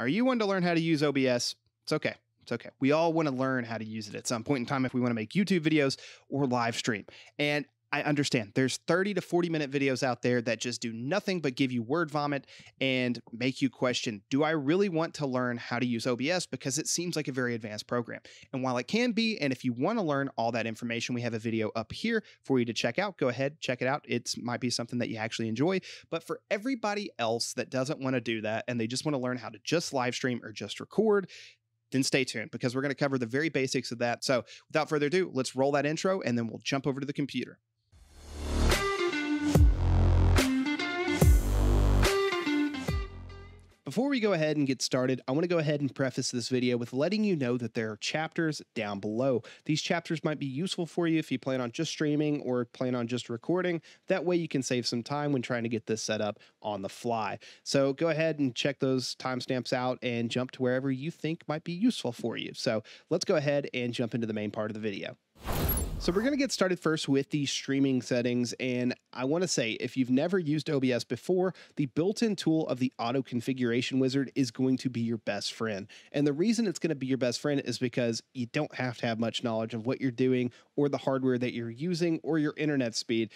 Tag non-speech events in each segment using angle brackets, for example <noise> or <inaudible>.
Are you one to learn how to use OBS? It's okay. It's okay. We all want to learn how to use it at some point in time if we want to make YouTube videos or live stream. And I understand there's 30 to 40 minute videos out there that just do nothing but give you word vomit and make you question do I really want to learn how to use OBS because it seems like a very advanced program? And while it can be, and if you want to learn all that information, we have a video up here for you to check out. Go ahead, check it out. It might be something that you actually enjoy. But for everybody else that doesn't want to do that and they just want to learn how to just live stream or just record, then stay tuned because we're going to cover the very basics of that. So without further ado, let's roll that intro and then we'll jump over to the computer. Before we go ahead and get started, I want to go ahead and preface this video with letting you know that there are chapters down below. These chapters might be useful for you if you plan on just streaming or plan on just recording. That way you can save some time when trying to get this set up on the fly. So go ahead and check those timestamps out and jump to wherever you think might be useful for you. So let's go ahead and jump into the main part of the video. So we're going to get started first with the streaming settings. And I want to say, if you've never used OBS before, the built-in tool of the auto configuration wizard is going to be your best friend. And the reason it's going to be your best friend is because you don't have to have much knowledge of what you're doing or the hardware that you're using or your internet speed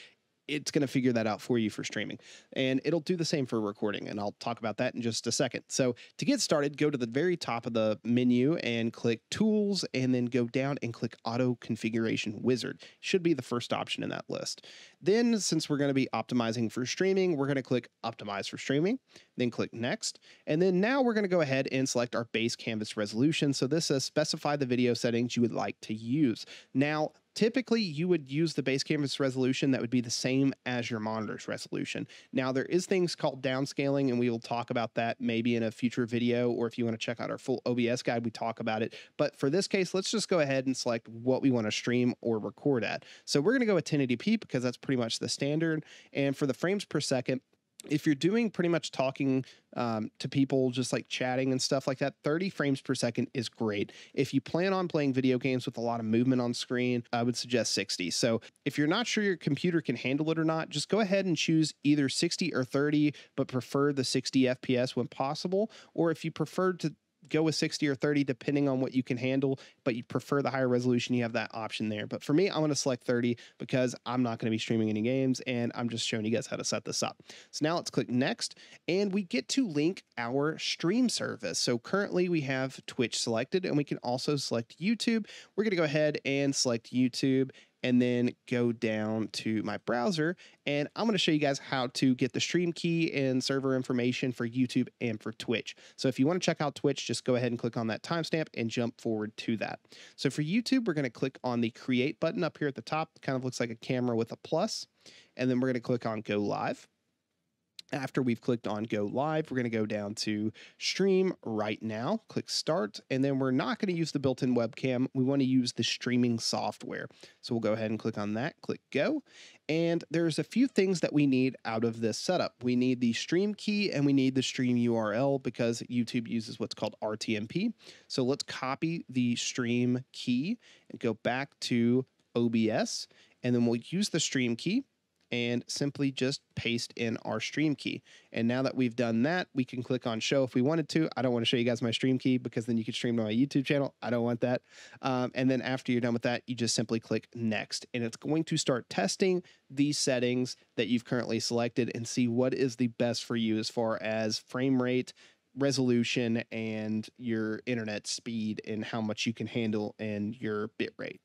it's going to figure that out for you for streaming. And it'll do the same for recording. And I'll talk about that in just a second. So to get started, go to the very top of the menu and click Tools, and then go down and click Auto Configuration Wizard. Should be the first option in that list. Then, since we're going to be optimizing for streaming, we're going to click Optimize for Streaming, then click Next. And then now we're going to go ahead and select our base canvas resolution. So this says specify the video settings you would like to use. Now, Typically, you would use the base canvas resolution that would be the same as your monitor's resolution. Now, there is things called downscaling, and we will talk about that maybe in a future video, or if you want to check out our full OBS guide, we talk about it. But for this case, let's just go ahead and select what we want to stream or record at. So we're going to go with 1080p because that's pretty much the standard. And for the frames per second, if you're doing pretty much talking um, to people, just like chatting and stuff like that, 30 frames per second is great. If you plan on playing video games with a lot of movement on screen, I would suggest 60. So if you're not sure your computer can handle it or not, just go ahead and choose either 60 or 30, but prefer the 60 FPS when possible. Or if you prefer to go with 60 or 30 depending on what you can handle, but you prefer the higher resolution, you have that option there. But for me, I'm going to select 30 because I'm not going to be streaming any games and I'm just showing you guys how to set this up. So now let's click next and we get to link our stream service. So currently we have Twitch selected and we can also select YouTube. We're going to go ahead and select YouTube and then go down to my browser. And I'm going to show you guys how to get the stream key and server information for YouTube and for Twitch. So if you want to check out Twitch, just go ahead and click on that timestamp and jump forward to that. So for YouTube, we're going to click on the create button up here at the top. It kind of looks like a camera with a plus. And then we're going to click on go live. After we've clicked on go live, we're going to go down to stream right now, click start, and then we're not going to use the built-in webcam. We want to use the streaming software. So we'll go ahead and click on that, click go. And there's a few things that we need out of this setup. We need the stream key and we need the stream URL because YouTube uses what's called RTMP. So let's copy the stream key and go back to OBS and then we'll use the stream key and simply just paste in our stream key. And now that we've done that, we can click on show if we wanted to. I don't want to show you guys my stream key because then you could stream to my YouTube channel. I don't want that. Um, and then after you're done with that, you just simply click next and it's going to start testing these settings that you've currently selected and see what is the best for you as far as frame rate, resolution, and your internet speed and how much you can handle and your bit rate.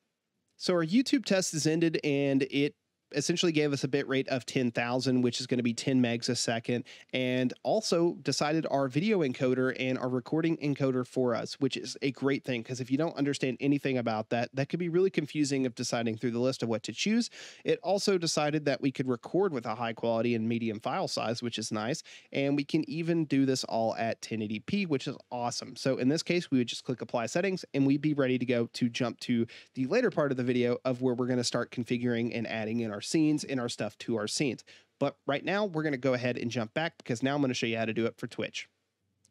So our YouTube test is ended and it essentially gave us a bit rate of 10,000, which is going to be 10 megs a second, and also decided our video encoder and our recording encoder for us, which is a great thing because if you don't understand anything about that, that could be really confusing of deciding through the list of what to choose. It also decided that we could record with a high quality and medium file size, which is nice, and we can even do this all at 1080p, which is awesome. So in this case, we would just click apply settings and we'd be ready to go to jump to the later part of the video of where we're going to start configuring and adding in our our scenes in our stuff to our scenes. But right now, we're going to go ahead and jump back because now I'm going to show you how to do it for Twitch.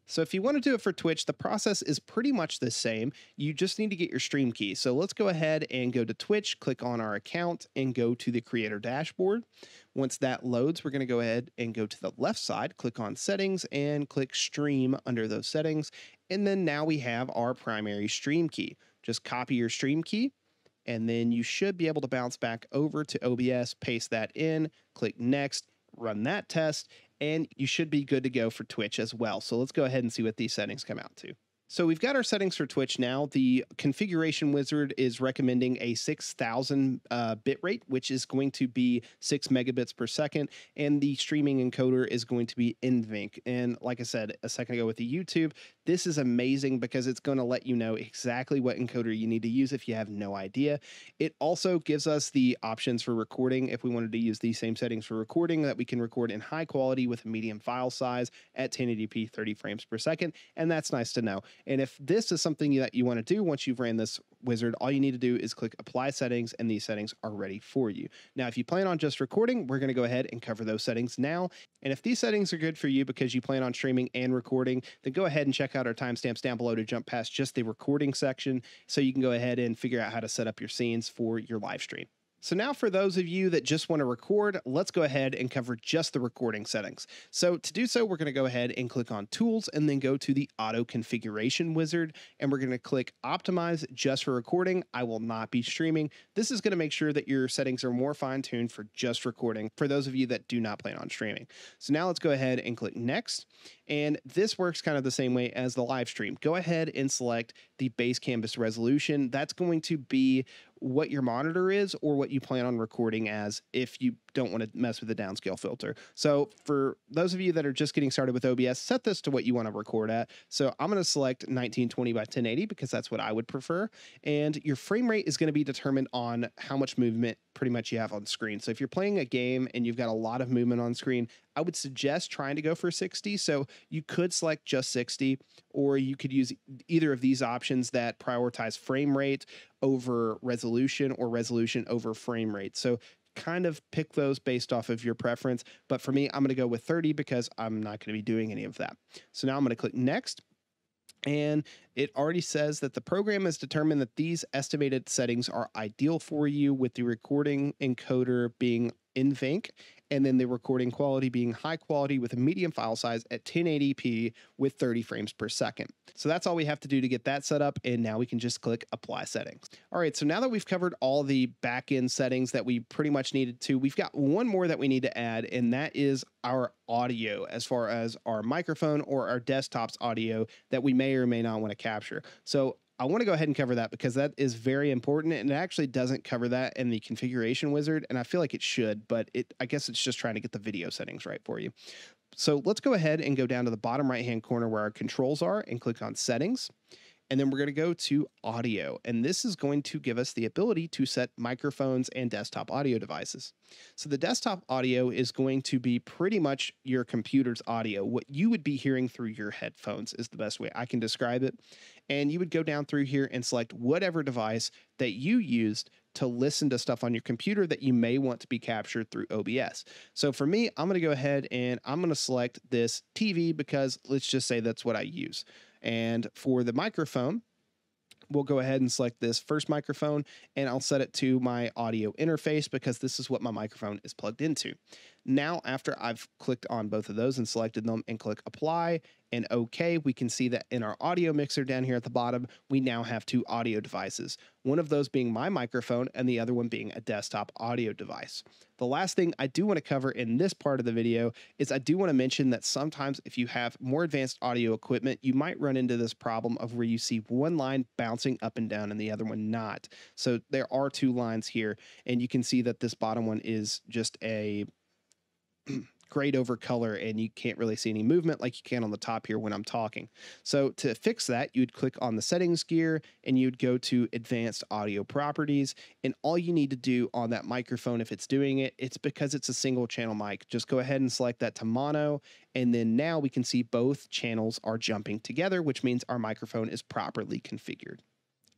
So if you want to do it for Twitch, the process is pretty much the same. You just need to get your stream key. So let's go ahead and go to Twitch, click on our account, and go to the creator dashboard. Once that loads, we're going to go ahead and go to the left side, click on settings, and click stream under those settings. And then now we have our primary stream key. Just copy your stream key, and then you should be able to bounce back over to OBS, paste that in, click next, run that test, and you should be good to go for Twitch as well. So let's go ahead and see what these settings come out to. So we've got our settings for Twitch now. The configuration wizard is recommending a 6000 uh, bit rate, which is going to be 6 megabits per second, and the streaming encoder is going to be NVENC. And like I said a second ago with the YouTube, this is amazing because it's going to let you know exactly what encoder you need to use if you have no idea. It also gives us the options for recording if we wanted to use these same settings for recording that we can record in high quality with a medium file size at 1080p 30 frames per second, and that's nice to know. And if this is something that you want to do once you've ran this wizard, all you need to do is click apply settings and these settings are ready for you. Now, if you plan on just recording, we're going to go ahead and cover those settings now. And if these settings are good for you because you plan on streaming and recording, then go ahead and check out our timestamps down below to jump past just the recording section so you can go ahead and figure out how to set up your scenes for your live stream. So now for those of you that just want to record, let's go ahead and cover just the recording settings. So to do so, we're going to go ahead and click on tools and then go to the auto configuration wizard and we're going to click optimize just for recording. I will not be streaming. This is going to make sure that your settings are more fine tuned for just recording for those of you that do not plan on streaming. So now let's go ahead and click next. And this works kind of the same way as the live stream. Go ahead and select the base canvas resolution. That's going to be what your monitor is or what you plan on recording as if you don't want to mess with the downscale filter. So for those of you that are just getting started with OBS, set this to what you want to record at. So I'm going to select 1920 by 1080 because that's what I would prefer. And your frame rate is going to be determined on how much movement pretty much you have on screen. So if you're playing a game and you've got a lot of movement on screen, I would suggest trying to go for 60. So you could select just 60, or you could use either of these options that prioritize frame rate over resolution or resolution over frame rate. So kind of pick those based off of your preference. But for me, I'm going to go with 30 because I'm not going to be doing any of that. So now I'm going to click next. And it already says that the program has determined that these estimated settings are ideal for you with the recording encoder being NVENC and then the recording quality being high quality with a medium file size at 1080p with 30 frames per second. So that's all we have to do to get that set up, and now we can just click apply settings. All right, so now that we've covered all the backend settings that we pretty much needed to, we've got one more that we need to add, and that is our audio as far as our microphone or our desktop's audio that we may or may not want to capture. So I want to go ahead and cover that because that is very important and it actually doesn't cover that in the configuration wizard and I feel like it should, but it I guess it's just trying to get the video settings right for you. So let's go ahead and go down to the bottom right hand corner where our controls are and click on settings. And then we're going to go to audio. And this is going to give us the ability to set microphones and desktop audio devices. So the desktop audio is going to be pretty much your computer's audio. What you would be hearing through your headphones is the best way I can describe it. And you would go down through here and select whatever device that you used to listen to stuff on your computer that you may want to be captured through OBS. So for me, I'm going to go ahead and I'm going to select this TV because let's just say that's what I use. And for the microphone, we'll go ahead and select this first microphone and I'll set it to my audio interface because this is what my microphone is plugged into. Now, after I've clicked on both of those and selected them and click apply and OK, we can see that in our audio mixer down here at the bottom, we now have two audio devices, one of those being my microphone and the other one being a desktop audio device. The last thing I do want to cover in this part of the video is I do want to mention that sometimes if you have more advanced audio equipment, you might run into this problem of where you see one line bouncing up and down and the other one not. So there are two lines here, and you can see that this bottom one is just a <clears throat> grayed over color and you can't really see any movement like you can on the top here when I'm talking. So to fix that, you'd click on the settings gear and you'd go to advanced audio properties. And all you need to do on that microphone, if it's doing it, it's because it's a single channel mic. Just go ahead and select that to mono. And then now we can see both channels are jumping together, which means our microphone is properly configured.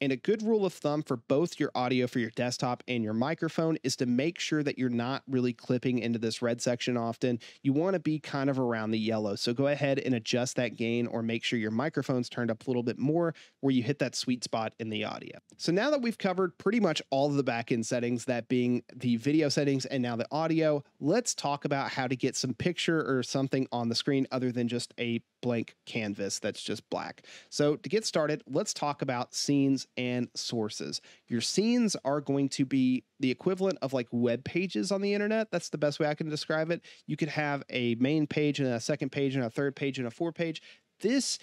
And a good rule of thumb for both your audio for your desktop and your microphone is to make sure that you're not really clipping into this red section often. You want to be kind of around the yellow. So go ahead and adjust that gain or make sure your microphone's turned up a little bit more where you hit that sweet spot in the audio. So now that we've covered pretty much all of the backend settings, that being the video settings and now the audio, let's talk about how to get some picture or something on the screen other than just a blank canvas that's just black. So to get started, let's talk about scenes and sources. Your scenes are going to be the equivalent of like web pages on the internet. That's the best way I can describe it. You could have a main page and a second page and a third page and a four page. This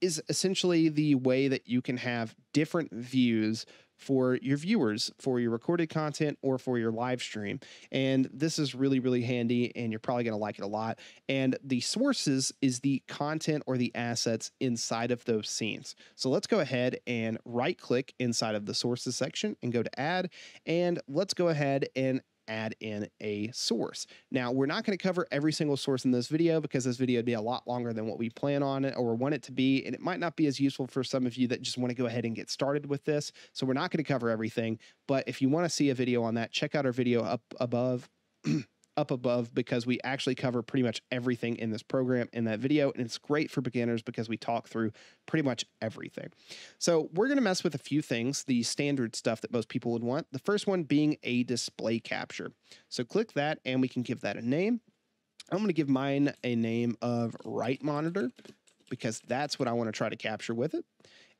is essentially the way that you can have different views for your viewers, for your recorded content, or for your live stream. And this is really, really handy, and you're probably going to like it a lot. And the sources is the content or the assets inside of those scenes. So let's go ahead and right click inside of the sources section and go to add. And let's go ahead and add in a source. Now, we're not going to cover every single source in this video because this video would be a lot longer than what we plan on it or want it to be, and it might not be as useful for some of you that just want to go ahead and get started with this. So we're not going to cover everything, but if you want to see a video on that, check out our video up above. <clears throat> up above because we actually cover pretty much everything in this program in that video. And it's great for beginners because we talk through pretty much everything. So we're going to mess with a few things, the standard stuff that most people would want. The first one being a display capture. So click that and we can give that a name. I'm going to give mine a name of right monitor because that's what I want to try to capture with it.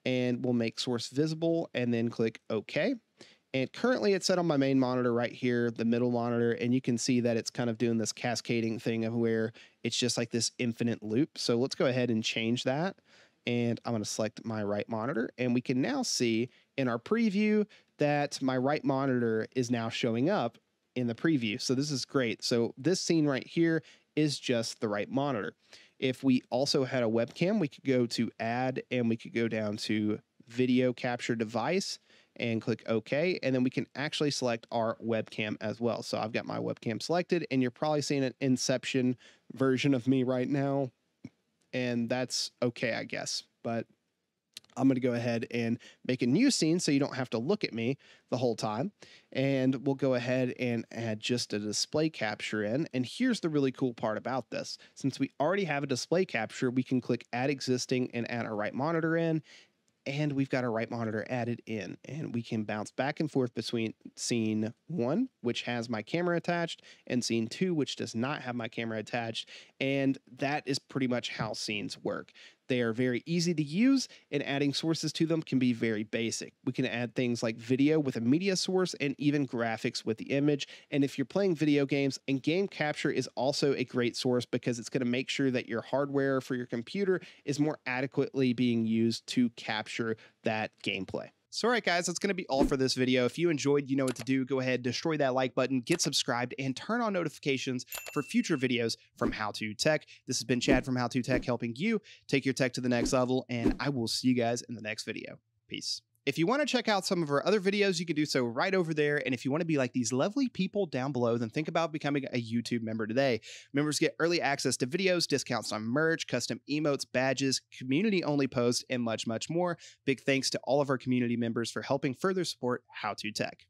And we'll make source visible and then click OK. And currently it's set on my main monitor right here, the middle monitor, and you can see that it's kind of doing this cascading thing of where it's just like this infinite loop. So let's go ahead and change that. And I'm going to select my right monitor. And we can now see in our preview that my right monitor is now showing up in the preview. So this is great. So this scene right here is just the right monitor. If we also had a webcam, we could go to add and we could go down to video capture device and click OK. And then we can actually select our webcam as well. So I've got my webcam selected, and you're probably seeing an Inception version of me right now. And that's okay, I guess. But I'm going to go ahead and make a new scene so you don't have to look at me the whole time. And we'll go ahead and add just a display capture in. And here's the really cool part about this. Since we already have a display capture, we can click add existing and add our right monitor in and we've got our right monitor added in and we can bounce back and forth between scene one which has my camera attached and scene two which does not have my camera attached and that is pretty much how scenes work they are very easy to use, and adding sources to them can be very basic. We can add things like video with a media source and even graphics with the image. And if you're playing video games, and game capture is also a great source because it's going to make sure that your hardware for your computer is more adequately being used to capture that gameplay. So, all right, guys, that's going to be all for this video. If you enjoyed, you know what to do. Go ahead, destroy that like button, get subscribed, and turn on notifications for future videos from How To Tech. This has been Chad from How To Tech, helping you take your tech to the next level, and I will see you guys in the next video. Peace. If you want to check out some of our other videos, you can do so right over there. And if you want to be like these lovely people down below, then think about becoming a YouTube member today. Members get early access to videos, discounts on merch, custom emotes, badges, community only posts, and much, much more. Big thanks to all of our community members for helping further support How to Tech.